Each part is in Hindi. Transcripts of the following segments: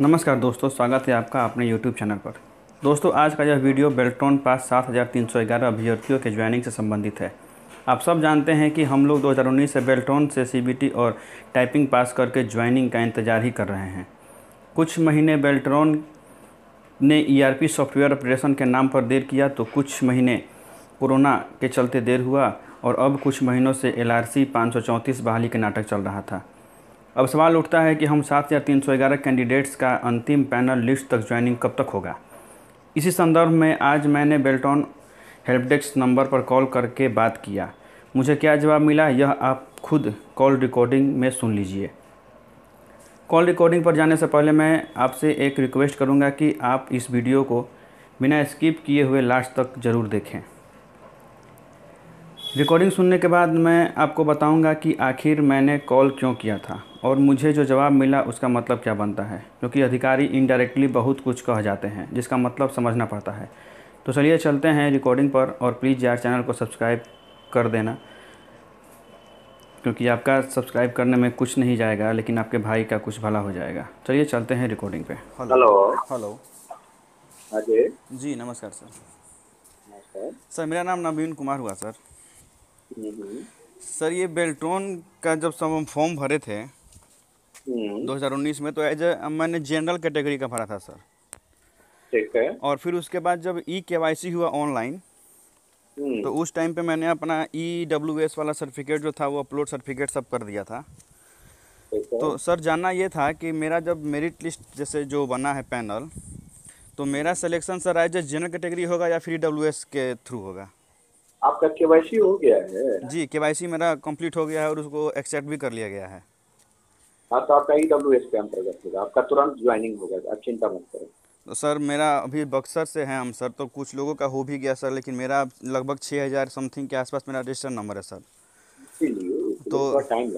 नमस्कार दोस्तों, स्वागत है आपका अपने YouTube चैनल पर। दोस्तों, आज का यह वीडियो बेल्ट्रॉन पास सात हज़ार तीन सौ ग्यारह अभ्यर्थियों के ज्वाइनिंग से संबंधित है। आप सब जानते हैं कि हम लोग 2019 से बेल्ट्रॉन से सीबीटी और टाइपिंग पास करके ज्वाइनिंग का इंतज़ार ही कर रहे हैं। कुछ महीने बेल्ट्रॉन ने ईआरपी सॉफ्टवेयर ऑपरेशन के नाम पर देर किया तो कुछ महीने कोरोना के चलते देर हुआ और अब कुछ महीनों से एल आर बहाली के नाटक चल रहा था। अब सवाल उठता है कि हम सात हज़ार तीन सौ ग्यारह कैंडिडेट्स का अंतिम पैनल लिस्ट तक ज्वाइनिंग कब तक होगा? इसी संदर्भ में आज मैंने बेल्टॉन हेल्प डेस्क नंबर पर कॉल करके बात किया। मुझे क्या जवाब मिला? यह आप खुद कॉल रिकॉर्डिंग में सुन लीजिए। कॉल रिकॉर्डिंग पर जाने से पहले मैं आपसे एक रिक्वेस्ट करूँगा कि आप इस वीडियो को बिना स्किप किए हुए लास्ट तक ज़रूर देखें। रिकॉर्डिंग सुनने के बाद मैं आपको बताऊँगा कि आखिर मैंने कॉल क्यों किया था। और मुझे जो जवाब मिला उसका मतलब क्या बनता है? क्योंकि अधिकारी इनडायरेक्टली बहुत कुछ कह जाते हैं जिसका मतलब समझना पड़ता है। तो चलिए चलते हैं रिकॉर्डिंग पर और प्लीज़ यार चैनल को सब्सक्राइब कर देना। क्योंकि आपका सब्सक्राइब करने में कुछ नहीं जाएगा लेकिन आपके भाई का कुछ भला हो जाएगा। चलिए चलते हैं रिकॉर्डिंग पे। हेलो हेलो हाँ जी। नमस्कार सर। नमस्कार। सर मेरा नाम नवीन कुमार हुआ सर। हम्म, सर ये बेल्ट्रॉन का जब सब हम फॉर्म भरे थे हम्म, 2019 में तो एज मैंने जनरल कैटेगरी का भरा था सर ठीक है। और फिर उसके बाद जब ई के हुआ ऑनलाइन हम्म, तो उस टाइम पे मैंने अपना ई डब्ल्यू एस वाला सर्टिफिकेट जो था वो अपलोड सर्टिफिकेट सब कर दिया था। तो सर जानना ये था कि मेरा जब मेरिट लिस्ट जैसे जो बना है पैनल तो मेरा selection sir as general category होगा या फिर डब्ल्यू एस के थ्रू होगा? आपका केवाईसी हो गया है। जी के मेरा कंप्लीट हो गया है और उसको एक्सेप्ट भी कर लिया गया है। हाँ तो आपका ई डब्ल्यू एस के अंतर्गत होगा। आपका तुरंत ज्वाइनिंग होगा आप चिंता मत करो। तो सर मेरा अभी बक्सर से हैं हम सर तो कुछ लोगों का हो भी गया सर लेकिन मेरा लगभग छः हज़ार समथिंग के आसपास मेरा रजिस्टर नंबर है सर। इसीलिए तो- टाइम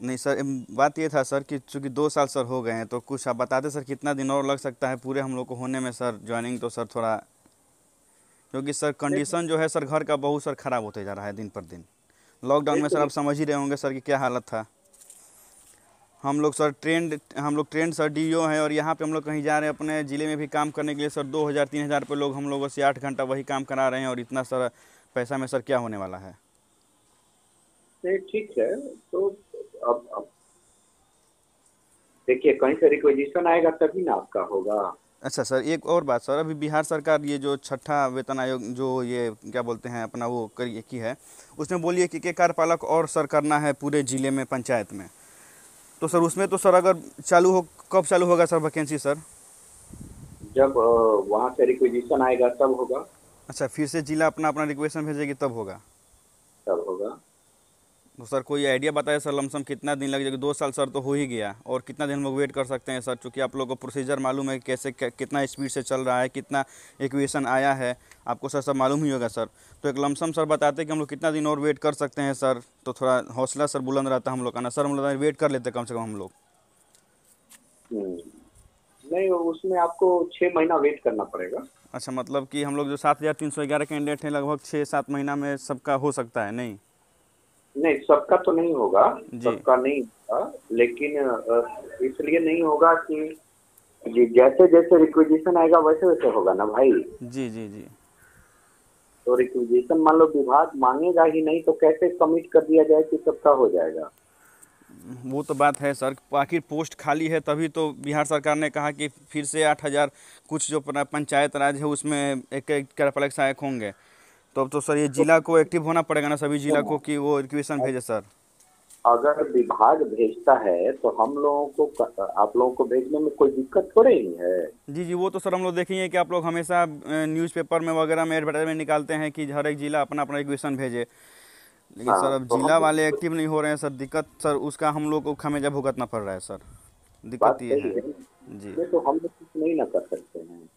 नहीं सर बात ये था सर कि चूँकि दो साल सर हो गए हैं तो कुछ आप बताते सर कितना दिन और लग सकता है पूरे हम लोग को होने में सर ज्वाइनिंग तो सर थोड़ा क्योंकि सर कंडीशन जो है सर घर का बहुत सर ख़राब होते जा रहा है दिन पर दिन। लॉकडाउन में सर आप समझ ही रहे होंगे सर कि क्या हालत था। हम लोग सर ट्रेंड हम लोग ट्रेंड सर डीओ हैं और यहाँ पे हम लोग कहीं जा रहे हैं अपने ज़िले में भी काम करने के लिए। सर दो हज़ार तीन हज़ार पे लोग हम लोगों से आठ घंटा वही काम करा रहे हैं और इतना सर पैसा में सर क्या होने वाला है? नहीं ठीक है। तो अब अब देखिए कहीं से रिक्वेजिशन आएगा तभी ना आपका होगा। अच्छा सर एक और बात सर अभी बिहार सरकार ये जो छठा वेतन आयोग जो ये क्या बोलते हैं अपना वो करिए की है उसमें बोलिए कि के कार्यपालक और सर करना है पूरे ज़िले में पंचायत में। तो सर उसमें तो सर अगर चालू हो कब चालू होगा सर वैकेंसी सर? जब वहाँ से रिक्वेजिशन आएगा तब होगा। अच्छा फिर से जिला अपना अपना रिक्वेशन भेजेगी तब होगा। तो सर कोई आइडिया बताए सर लमसम कितना दिन लग जाएगा? दो साल सर तो हो ही गया। और कितना दिन हम लोग वेट कर सकते हैं सर? चूँकि आप लोगों को प्रोसीजर मालूम है कैसे कितना स्पीड से चल रहा है कितना इक्वेशन आया है आपको सर सब मालूम ही होगा सर। तो एक लमसम सर बताते कि हम लोग कितना दिन और वेट कर सकते हैं सर। तो थोड़ा हौसला सर बुलंद रहता हम लोग का ना? सर हम लोग वेट कर लेते कम से कम हम लोग। हम्म, नहीं उसमें आपको छः महीना वेट करना पड़ेगा। अच्छा मतलब कि हम लोग जो सात हज़ार तीन सौ ग्यारह कैंडिडेट हैं लगभग छः सात महीना में सबका हो सकता है नहीं? नहीं सबका तो नहीं होगा सबका नहीं होगा लेकिन इसलिए नहीं होगा कि जी जैसे जैसे रिक्वेजिशन आएगा वैसे वैसे होगा ना भाई? जी जी जी। तो रिक्वेजिशन मान लो विभाग मांगेगा ही नहीं तो कैसे कमिट कर दिया जाए कि सबका हो जाएगा? वो तो बात है सर। आखिर पोस्ट खाली है तभी तो बिहार सरकार ने कहा कि फिर से आठ हज़ार कुछ जो पंचायत राज है उसमें एक एक कार्यपालक सहायक होंगे। तो अब तो सर ये जिला को एक्टिव होना पड़ेगा ना सभी जिला को कि वो रिक्वेशन भेजे सर? अगर विभाग भेजता है तो हम लोगों को आप लोगों को भेजने में कोई दिक्कत ही है। जी जी वो तो सर हम लोग देखेंगे कि आप लोग हमेशा न्यूज़पेपर में वगैरह में एडवर्टाइजमेंट निकालते हैं कि हर एक जिला अपना अपना रिक्वेशन भेजे। लेकिन हाँ, सर अब तो जिला वाले एक्टिव नहीं हो रहे हैं सर दिक्कत सर उसका हम लोग को खमेजा भुगतना पड़ रहा है सर। दिक्कत ये है। जी। तो हम लोग कुछ नहीं ना कर सकते हैं।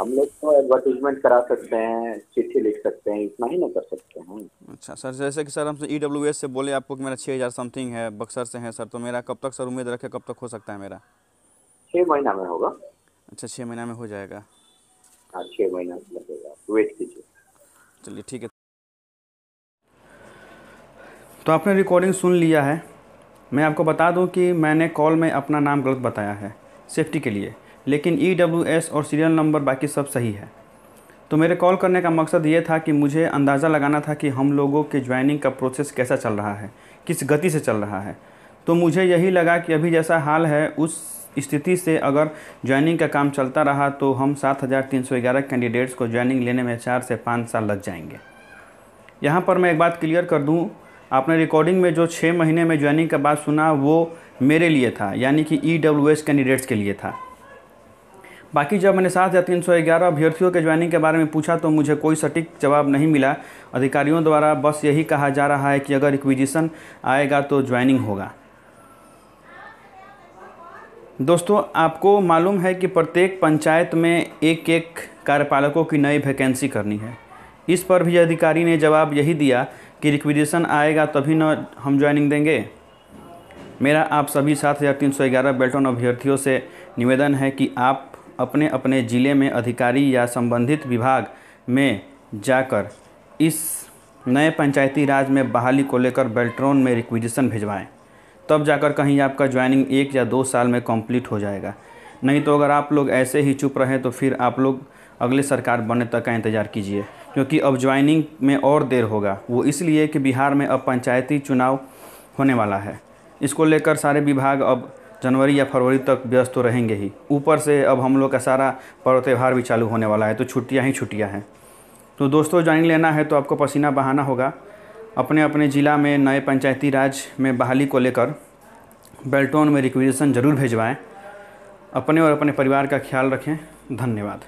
हम लोग तो एडवर्टीजमेंट करा सकते हैं चिट्ठी लिख सकते हैं इतना ही ना कर सकते हैं। अच्छा सर जैसे कि सर हमसे ई डब्ल्यू एस से बोले आपको कि मेरा छः हज़ार समथिंग है बक्सर से है सर तो मेरा कब तक सर उम्मीद रखे कब तक हो सकता है मेरा? छः महीना में होगा। अच्छा छः महीना में हो जाएगा। हाँ छः महीना लगेगा वेट कीजिए। चलिए ठीक है। तो आपने रिकॉर्डिंग सुन लिया है। मैं आपको बता दूँ कि मैंने कॉल में अपना नाम गलत बताया है सेफ्टी के लिए। लेकिन ई डब्ल्यू एस और सीरियल नंबर बाकी सब सही है। तो मेरे कॉल करने का मकसद ये था कि मुझे अंदाज़ा लगाना था कि हम लोगों के ज्वाइनिंग का प्रोसेस कैसा चल रहा है, किस गति से चल रहा है। तो मुझे यही लगा कि अभी जैसा हाल है, उस स्थिति से अगर ज्वाइनिंग का काम चलता रहा तो हम सात हज़ार तीन सौ ग्यारह कैंडिडेट्स को ज्वाइनिंग लेने में चार से पाँच साल लग जाएँगे। यहाँ पर मैं एक बात क्लियर कर दूँ, आपने रिकॉर्डिंग में जो छः महीने में ज्वाइनिंग का बात सुना, वो मेरे लिए था, यानी कि ई डब्ल्यू एस कैंडिडेट्स के लिए था। बाकी जब मैंने सात हज़ार तीन सौ ग्यारह अभ्यर्थियों के ज्वाइनिंग के बारे में पूछा तो मुझे कोई सटीक जवाब नहीं मिला। अधिकारियों द्वारा बस यही कहा जा रहा है कि अगर रिक्विजिशन आएगा तो ज्वाइनिंग होगा। दोस्तों, आपको मालूम है कि प्रत्येक पंचायत में एक एक कार्यपालकों की नई वैकेंसी करनी है। इस पर भी अधिकारी ने जवाब यही दिया कि रिक्विजिशन आएगा तभी न हम ज्वाइनिंग देंगे। मेरा आप सभी सात हज़ार तीन सौ ग्यारह बेल्टन अभ्यर्थियों से निवेदन है कि आप अपने अपने ज़िले में अधिकारी या संबंधित विभाग में जाकर इस नए पंचायती राज में बहाली को लेकर बेल्ट्रॉन में रिक्विजिशन भिजवाएँ। तब जाकर कहीं आपका ज्वाइनिंग एक या दो साल में कंप्लीट हो जाएगा। नहीं तो अगर आप लोग ऐसे ही चुप रहें तो फिर आप लोग अगले सरकार बनने तक का इंतज़ार कीजिए। क्योंकि अब ज्वाइनिंग में और देर होगा। वो इसलिए कि बिहार में अब पंचायती चुनाव होने वाला है। इसको लेकर सारे विभाग अब जनवरी या फरवरी तक व्यस्त तो रहेंगे ही। ऊपर से अब हम लोग का सारा पर्व त्यौहार भी चालू होने वाला है तो छुट्टियाँ ही छुट्टियाँ हैं। तो दोस्तों ज्वाइन लेना है तो आपको पसीना बहाना होगा। अपने अपने ज़िला में, नए पंचायती राज में बहाली को लेकर बेल्टोन में रिक्विजेशन ज़रूर भिजवाएँ। अपने और अपने परिवार का ख्याल रखें। धन्यवाद।